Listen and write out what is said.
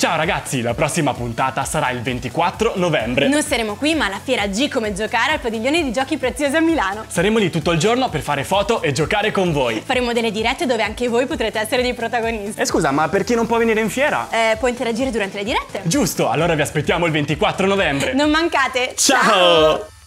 Ciao ragazzi, la prossima puntata sarà il 24 novembre. Non saremo qui, ma alla fiera G come giocare al padiglione di giochi preziosi a Milano. Saremo lì tutto il giorno per fare foto e giocare con voi. Faremo delle dirette dove anche voi potrete essere dei protagonisti. E scusa, ma per chi non può venire in fiera? Eh, può interagire durante le dirette. Giusto, allora vi aspettiamo il 24 novembre. Non mancate. Ciao!